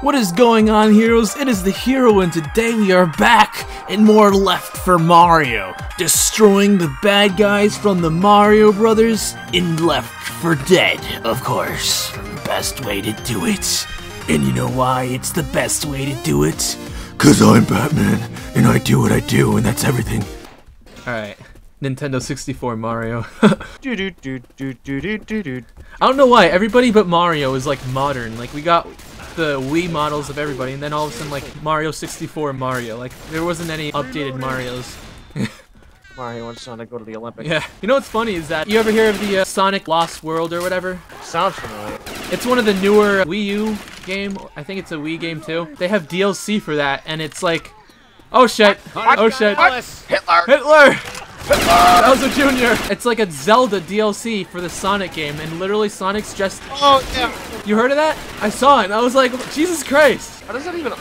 What is going on, heroes? It is the hero, and today we are back in more Left 4 Mario, destroying the bad guys from the Mario Brothers in Left 4 Dead, of course. The best way to do it. And you know why it's the best way to do it? Cause I'm Batman, and I do what I do, and that's everything. Alright. Nintendo 64 Mario. I don't know why everybody but Mario is like modern. Like we got the Wii models of everybody, and then all of a sudden like Mario 64 Mario. Like there wasn't any updated Mario's. Mario wants Sonic to go to the Olympics. Yeah. You know what's funny is that you ever hear of the uh, Sonic Lost World or whatever? Sounds familiar. It's one of the newer Wii U game. I think it's a Wii game too. They have DLC for that, and it's like, oh shit, oh shit, Hitler! Hitler. Bowser Jr. It's like a Zelda DLC for the Sonic game, and literally Sonic's just. Oh yeah. You heard of that? I saw it. and I was like, Jesus Christ. How does that even?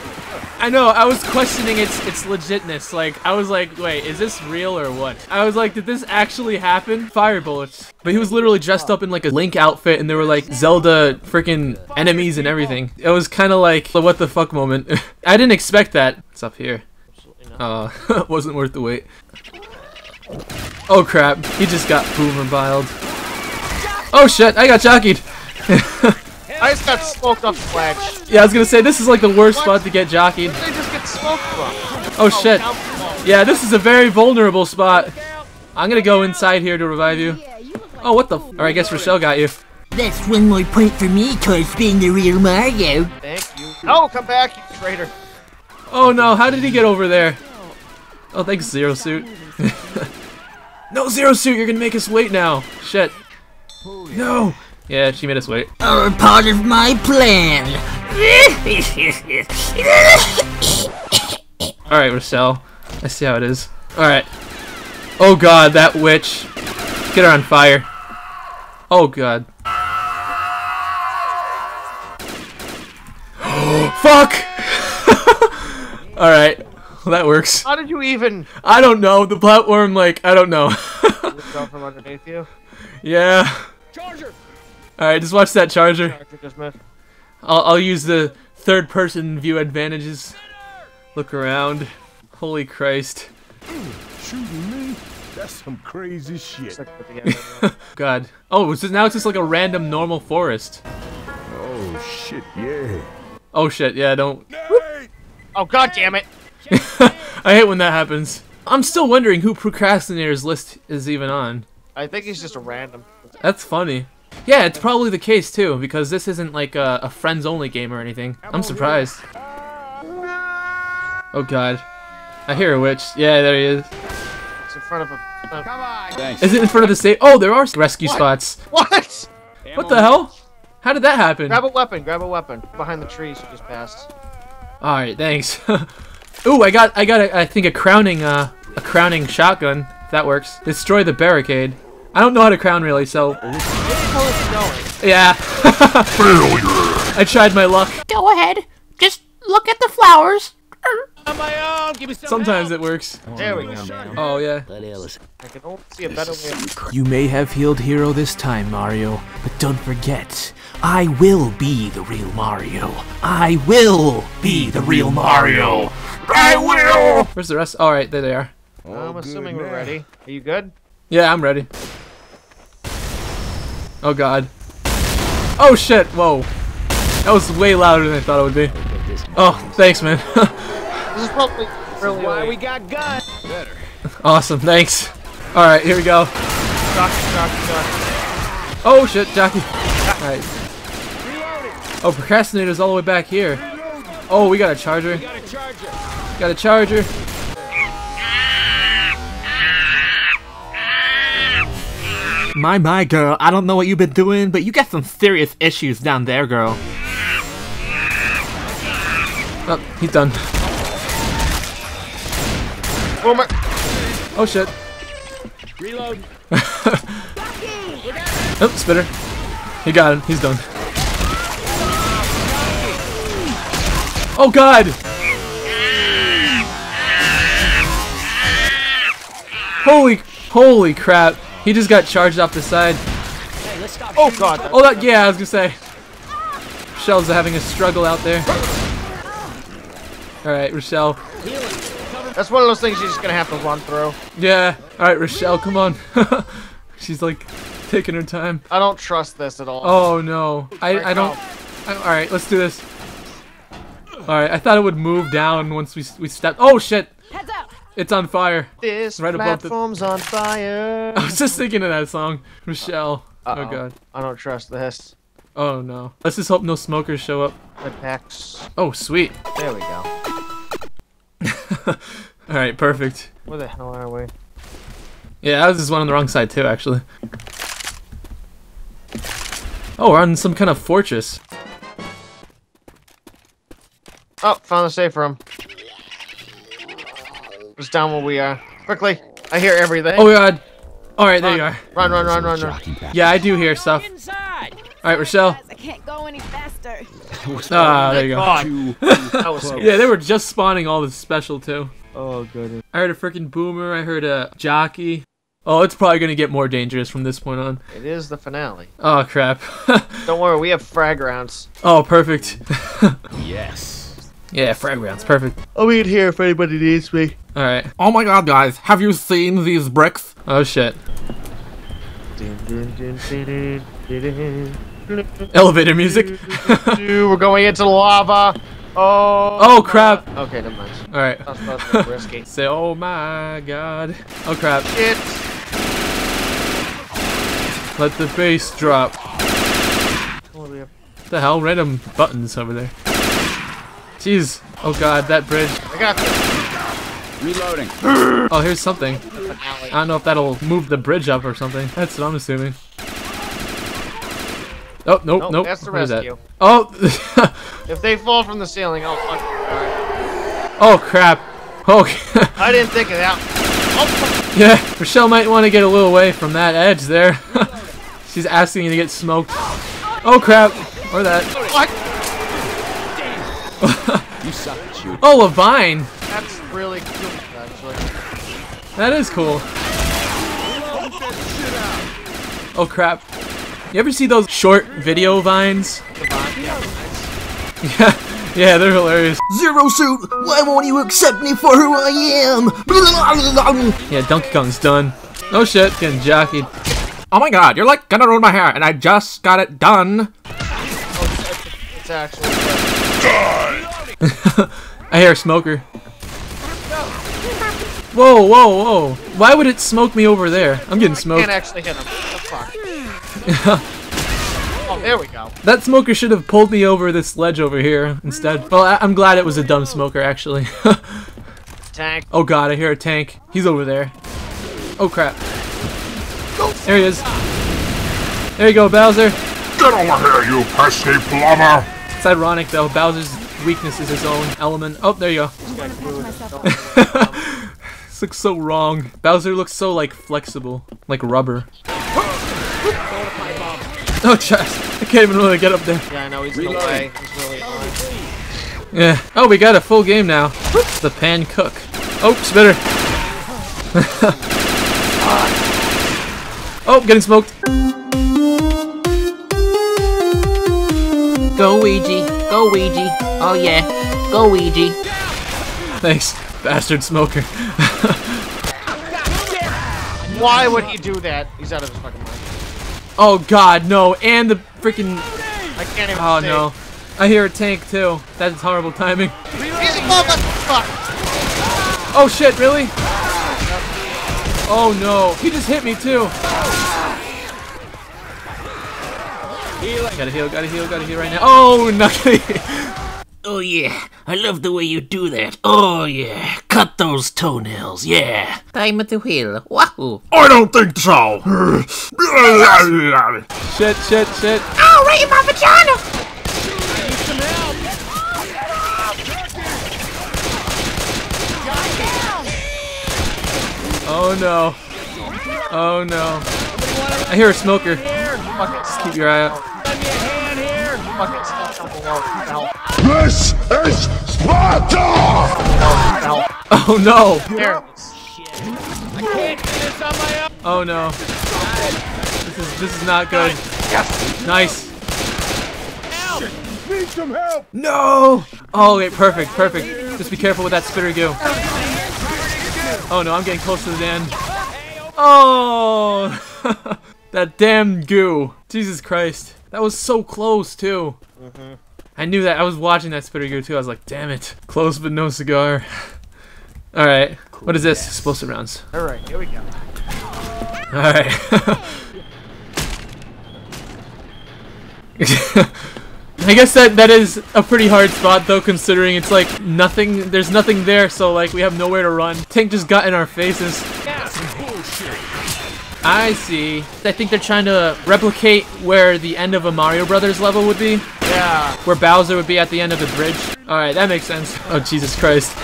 I know. I was questioning its its legitness. Like, I was like, wait, is this real or what? I was like, did this actually happen? Fire bullets. But he was literally dressed up in like a Link outfit, and there were like Zelda freaking enemies and everything. It was kind of like the what the fuck moment. I didn't expect that. It's up here. Absolutely not. Uh, wasn't worth the wait. Oh crap, he just got boomer biled. Oh shit, I got jockeyed. I just got smoked off the ledge. Yeah, I was gonna say, this is like the worst spot to get jockeyed. Where did they just get smoked from? Oh, oh shit. Yeah, this is a very vulnerable spot. I'm gonna go inside here to revive you. Oh, what the? F or I guess Rochelle got you. That's one more point for me towards being the real Mario. Thank you. No, come back, you traitor. Oh no, how did he get over there? Oh, thanks, Zero Suit. no, Zero Suit, you're gonna make us wait now. Shit. No. Yeah, she made us wait. Are part of my plan. Alright, Rochelle. I see how it is. Alright. Oh god, that witch. Get her on fire. Oh god. Fuck! Alright. Well, that works. How did you even I don't know. The platform, like, I don't know. from underneath you? yeah. Charger. Alright, just watch that charger. Character just missed. I'll, I'll use the third person view advantages. Look around. Holy Christ. Shooting me? That's some crazy shit. Stick it together. God. Oh, it's just, now it's just like a random normal forest. Oh shit, yeah. Oh shit, yeah, don't. oh god damn it! I hate when that happens. I'm still wondering who Procrastinator's list is even on. I think he's just a random. That's funny. Yeah, it's probably the case too, because this isn't like a, a friends only game or anything. I'm surprised. Oh god. I hear a witch. Yeah, there he is. It's in front of a. Uh, Is it in front of the state? Oh, there are rescue spots. what? What the hell? How did that happen? Grab a weapon. Grab a weapon behind the trees you just passed. All right, thanks. Ooh, I got, I got, a, I think a crowning, uh, a crowning shotgun. If that works. Destroy the barricade. I don't know how to crown really, so What the hell is he going? yeah. I tried my luck. Go ahead. Just look at the flowers. Sometimes it works. There we go. Oh yeah. I can only see a better way. You may have healed Hero this time, Mario, but don't forget, I will be the real Mario. I will be the real Mario. I will. Where's the rest? All right, there they are. I'm assuming we're ready. Are you good? Yeah, I'm ready. Oh god. Oh shit, whoa. That was way louder than I thought it would be. Oh, thanks, man. This is probably really why we got guns. Better. awesome, thanks. Alright, here we go. jockey, jockey, jockey. Oh shit, Jackie. Alright. Oh, procrastinator's all the way back here. Oh, we got a charger. Got a charger. My, my, girl, I don't know what you've been doing, but you got some serious issues down there, girl. Oh, he's done. Oh, Boomer. Oh shit. Reload. Oh, spitter. He got him. He's done. Oh god! Holy, holy crap! He just got charged off the side. Oh god. Oh, that yeah, I was gonna say. Shells are having a struggle out there. Alright, Rochelle. That's one of those things you're just gonna have to run through. Yeah. Alright, Rochelle, come on. She's like taking her time. I don't trust this at all. Oh no. I, I don't. Alright, let's do this. Alright, I thought it would move down once we, we stepped. Oh shit! Heads up. It's on fire. This Right above the- platform's on fire. I was just thinking of that song. Michelle. Oh Uh-oh. god. I don't trust this. Oh no. Let's just hope no smokers show up. Attacks. Oh, sweet. There we go. Alright, perfect. Where the hell are we? Yeah, I was just one on the wrong side too, actually. Oh, we're on some kind of fortress. Oh, found a safe room. It's down where we are. Quickly. I hear everything. Oh god. Alright, there you are. Run, run, run, run, run. Yeah, I do hear stuff. Alright, Rochelle. I can't go any faster. Ah, there you go. God. That was scary. Yeah, they were just spawning all this special too. Oh, goodness. I heard a freaking boomer, I heard a jockey. Oh, it's probably gonna get more dangerous from this point on. It is the finale. Oh crap. Don't worry, we have frag rounds. oh, perfect. Yes. Yeah, frag rounds, perfect. I'll be in here if anybody needs me. Alright. Oh my god, guys, have you seen these bricks? Oh shit. Elevator music. Dude, we're going into the lava. Oh. oh crap. Okay, never mind. Alright. That's supposed to be risky. Say, oh my god. Oh crap. Shit. Let the bass drop. Oh, What the hell? Random buttons over there. Jeez. Oh god, that bridge. I got this. Reloading. Oh, here's something. I don't know if that'll move the bridge up or something. That's what I'm assuming. Oh, nope, Nope, nope. that's the What is that? rescue. Oh! If they fall from the ceiling, I'll fuck you. oh, crap. Oh, I didn't think of that. Oh, yeah. Rochelle might want to get a little away from that edge there. She's asking you to get smoked. Oh, crap. Or that. what? You suck at shooting. Oh, a vine. That's really cool, actually. That is cool. Oh crap. You ever see those short video vines? Yeah, yeah, they're hilarious. Zero Suit, why won't you accept me for who I am? Yeah, Donkey Kong's done. Oh shit, getting jockeyed. Oh my god, you're like gonna ruin my hair, and I just got it done. Oh, it's actually. I hear a smoker. Whoa, whoa, whoa. Why would it smoke me over there? I'm getting smoked. Can't smoked. actually hit him. What the fuck? oh, there we go. That smoker should have pulled me over this ledge over here instead. Well, I- I'm glad it was a dumb smoker, actually. Tank. Oh god, I hear a tank. He's over there. Oh crap. There he is. There you go, Bowser. Get over here, you pesky plumber! It's ironic though, Bowser's weakness is his own element. Oh, there you go. this looks so wrong. Bowser looks so like flexible, like rubber. Oh, chest. I can't even really get up there. Yeah, I know he's in the way. He's really annoying. Yeah. Oh, we got a full game now. The pan cook. Oh, spitter. oh, getting smoked. Go Ouija, go Ouija, oh yeah, go Ouija. Thanks, bastard smoker. Why would he do that? He's out of his fucking mind. oh god, no. And the freaking. I can't even Oh see. no. I hear a tank too. That's horrible timing. He's above Oh shit, really? Oh no. He just hit me too. Gotta heal, gotta heal, gotta heal right now. Oh, Nucky. Oh yeah, I love the way you do that. Oh yeah, cut those toenails, yeah. Time at the wheel, wahoo. I don't think so. shit, shit, shit. Oh, right in my vagina! Oh no. Oh no. I hear a smoker. Just keep your eye out. Fucking stuff down below. Help. This is Sparta! Oh no. There it is. Oh no. This is this is not good. Yes. Nice. Need some help! No. Oh wait, perfect, perfect. Just be careful with that spitter goo. Oh no, I'm getting close to the end. Oh! that damn goo. Jesus Christ. That was so close, too. Mm-hmm. I knew that. I was watching that spitter goo, too. I was like, damn it. Close but no cigar. Alright. What is this? Explosive rounds. Alright, here we go. Alright. I guess that that is a pretty hard spot though considering it's like nothing there's nothing there so like we have nowhere to run. Tank just got in our faces. I see. I think they're trying to replicate where the end of a Mario Brothers level would be. Yeah. Where Bowser would be at the end of the bridge. Alright, that makes sense. Oh Jesus Christ.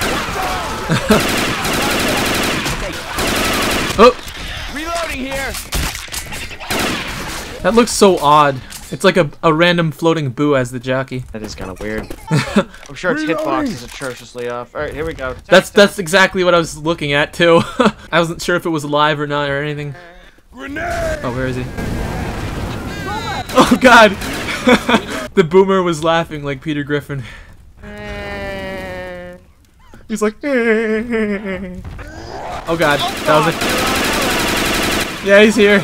oh! Reloading here. That looks so odd. It's like a, a random floating boo as the jockey. That is kind of weird. I'm sure its hitbox is atrociously off. Alright, here we go. That's that's exactly what I was looking at too. I wasn't sure if it was live or not or anything. Grenade! Oh, where is he? Oh God! the boomer was laughing like Peter Griffin. Eh. He's like, eh. oh God, oh, that was it. Yeah, he's here.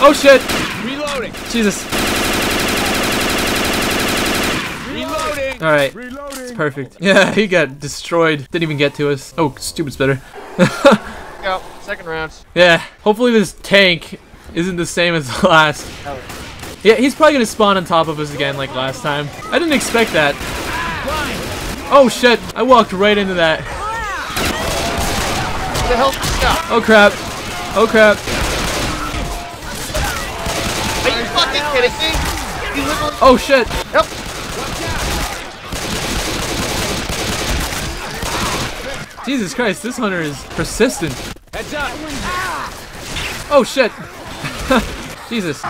Oh shit! Reloading. Jesus. Reloading. All right. Reloading. It's Perfect. Yeah, he got destroyed. Didn't even get to us. Oh, stupid spitter. Go. Second round. Yeah, hopefully this tank isn't the same as the last. Oh. Yeah, he's probably gonna spawn on top of us again like last time. I didn't expect that. Oh shit, I walked right into that. The hell? Oh crap. Oh crap. Are you fucking kidding me? Oh shit. Yep. Jesus Christ, this hunter is persistent. Heads up. Oh shit. Jesus.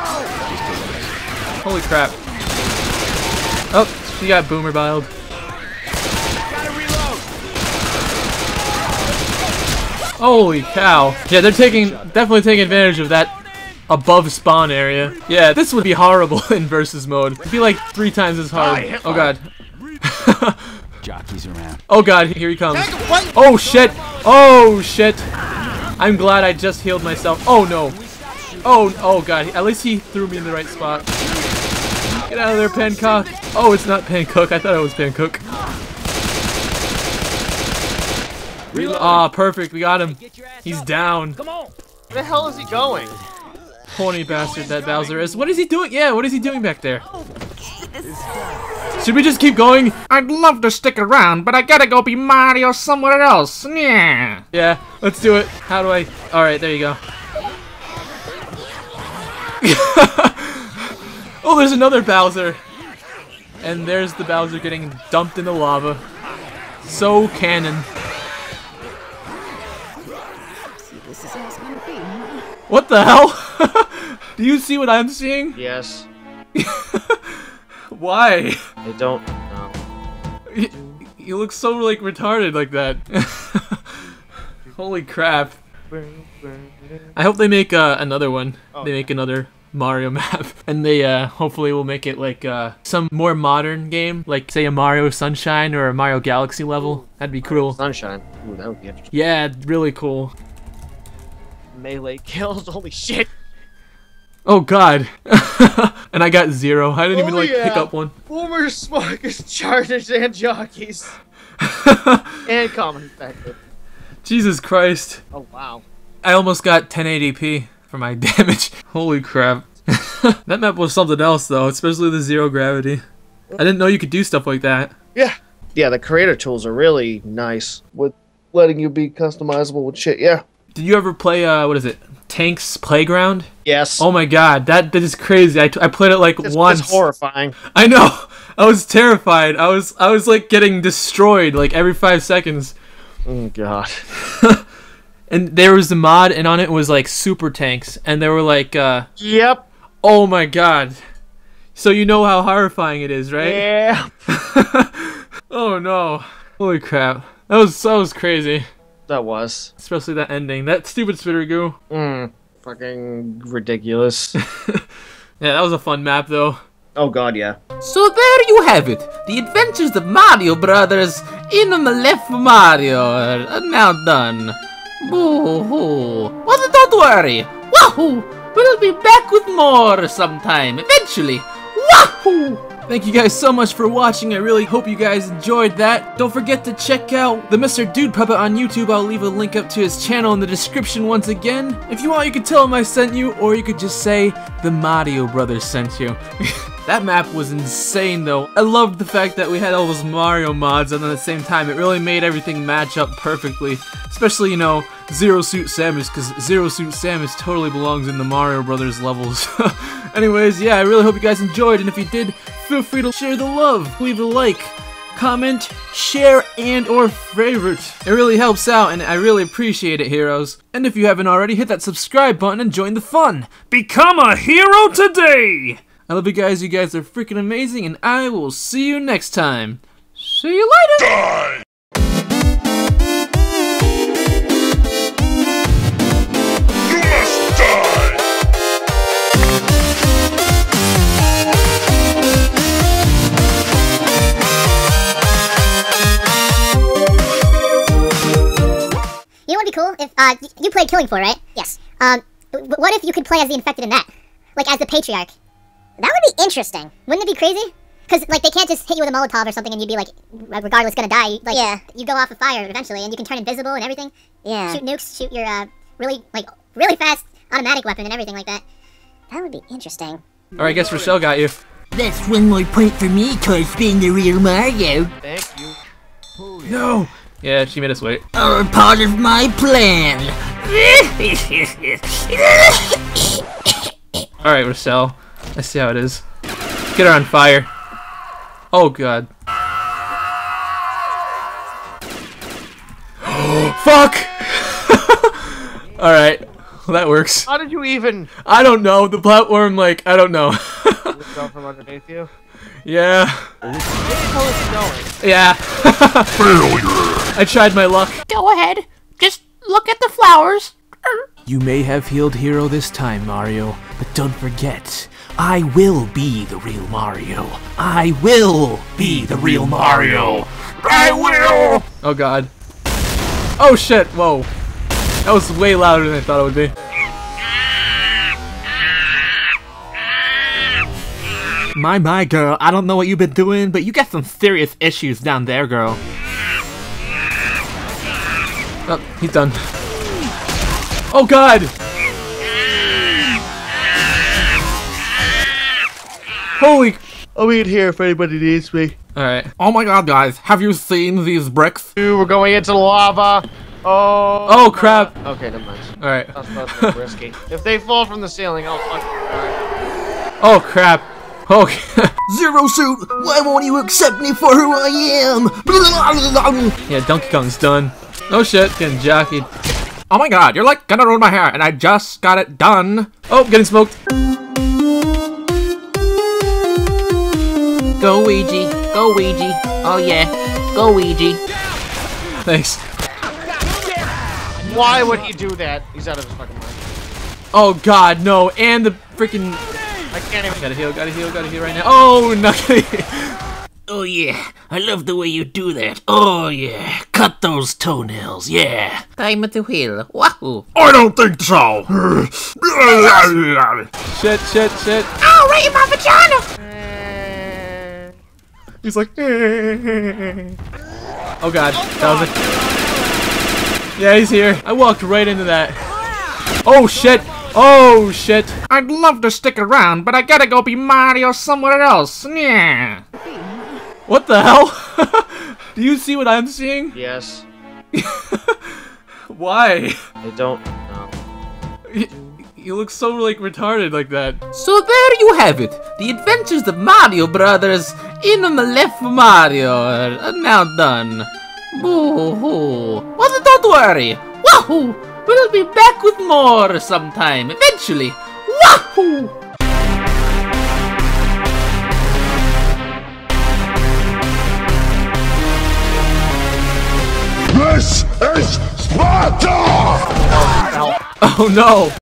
Holy crap. Oh, she got boomer biled. Holy cow. Yeah, they're taking definitely taking advantage of that above spawn area. Yeah, this would be horrible in versus mode. It'd be like three times as hard. Oh god. Jockeys around. Oh god, here he comes. Oh shit. Oh shit. I'm glad I just healed myself. Oh no. Oh, oh god. At least he threw me in the right spot. Get out of there, Pancock. Oh, it's not Pancook. I thought it was Pancook. Ah, perfect. We got him. He's down. Come on. Where the hell is he going? Horny bastard that Bowser is. What is he doing? Yeah, what is he doing back there? Should we just keep going? I'd love to stick around, but I gotta go be Mario somewhere else. Yeah. Yeah, let's do it. How do I? All right, there you go. oh, there's another Bowser. And there's the Bowser getting dumped in the lava. So canon. This is how it's gonna be. What the hell? do you see what I'm seeing? Yes. Why? I don't know. You, you look so like retarded like that. Holy crap. I hope they make uh, another one. Oh, they make another Mario map, and they uh, hopefully will make it like uh, some more modern game, like say a Mario Sunshine or a Mario Galaxy level. That'd be cool. Sunshine. Ooh, that would be interesting. Yeah, really cool. Melee kills. Holy shit. Oh God, and I got zero. I didn't even Oh, like pick up one. Boomer, smokers, chargers, and jockeys. and common factor. Jesus Christ, Oh, wow. I almost got 1080p for my damage. Holy crap. that map was something else though, especially the zero gravity. I didn't know you could do stuff like that. Yeah. Yeah, the creator tools are really nice with letting you be customizable with shit. Yeah. Did you ever play uh what is it? Tanks Playground? Yes. Oh my god, that that is crazy. I, I played it like it's, once. it's horrifying. I know. I was terrified. I was I was like getting destroyed like every 5 seconds. Oh, God. And there was the mod and on it was like super tanks and they were like uh Yep. oh my god. So you know how horrifying it is, right? Yeah. Oh no. Holy crap. That was that was crazy. That was. Especially that ending. That stupid spitter goo. Mm. Fucking ridiculous. Yeah, that was a fun map though. oh, God, yeah. So there you have it. The Adventures of Mario Brothers in the Left 4 Mario. Uh, now done. Boo-hoo. Well, don't worry. Wahoo! We'll be back with more sometime, eventually. Wahoo! Thank you guys so much for watching. I really hope you guys enjoyed that. Don't forget to check out the Mr. Dudepuppet on YouTube. I'll leave a link up to his channel in the description once again. If you want, you could tell him I sent you, or you could just say the Mario Brothers sent you. that map was insane though. I loved the fact that we had all those Mario mods and at the same time it really made everything match up perfectly. Especially, you know, Zero Suit Samus, because Zero Suit Samus totally belongs in the Mario Brothers levels. Anyways, yeah, I really hope you guys enjoyed, and if you did, feel free to share the love, leave a like, comment, share, and or favorite. It really helps out, and I really appreciate it, heroes. And if you haven't already, hit that subscribe button and join the fun. Become a hero today! I love you guys, you guys are freaking amazing, and I will see you next time. See you later! You uh y- you played Killing Floor, right? Yes. Um, what if you could play as the infected in that, like as the patriarch? That would be interesting. Wouldn't it be crazy? Because like they can't just hit you with a Molotov or something and you'd be like, regardless, gonna die. Like, yeah. You go off of fire eventually, and you can turn invisible and everything. Yeah. Shoot nukes, shoot your uh really like really fast automatic weapon and everything like that. That would be interesting. Alright, I guess Rochelle got you. That's one more point for me towards being the real Mario. Thank you. No! Yeah, she made us wait. Or part of my plan. Alright, Rochelle. I see how it is. Get her on fire. Oh god. Fuck! Alright. Well, that works. How did you even I don't know. The platform, like, I don't know. look from underneath you? yeah. Maybe tell us going. Yeah. Failure! I tried my luck. Go ahead. Just look at the flowers. You may have healed Hero this time, Mario, but don't forget, I will be the real Mario. I will be the real Mario. I will! Oh god. Oh shit, whoa. That was way louder than I thought it would be. My, my, girl, I don't know what you've been doing, but you got some serious issues down there, girl. Oh, he's done. Oh god! Holy. I'll be in here if anybody needs me. Alright. Oh my god, guys, have you seen these bricks? Dude, we're going into the lava. Oh. Oh crap. Okay, never mind. Alright. That's not risky. If they fall from the ceiling, I'll fucking die. Oh crap. Okay. Zero Suit, why won't you accept me for who I am? yeah, Donkey Kong's done. Oh shit, getting jockeyed. Oh my god, you're like gonna ruin my hair, and I just got it done. Oh, getting smoked. Go Ouija. Go Ouija. Oh yeah. Go Ouija. Thanks. Why would he do that? He's out of his fucking mind. Oh god, no. And the freaking. I can't even. Gotta heal, gotta heal, gotta heal right now. Oh, no. Oh yeah. I love the way you do that. Oh yeah. Cut those toenails. Yeah. Time at the wheel. Wahoo. I don't think so! shit, shit, shit. Oh, right in my vagina. He's like. Eh. oh god. That was a... Yeah, he's here. I walked right into that. Oh shit. Oh shit. I'd love to stick around, but I gotta go be Mario somewhere else. Yeah. What the hell? Do you see what I'm seeing? Yes. Why? I don't know. You, you look so like retarded like that. So there you have it. The adventures of Mario Brothers in the Left 4 Mario are now done. Boo-hoo. Well, don't worry. Wahoo! We'll be back with more sometime, eventually. Wahoo! This is Sparta! Oh no!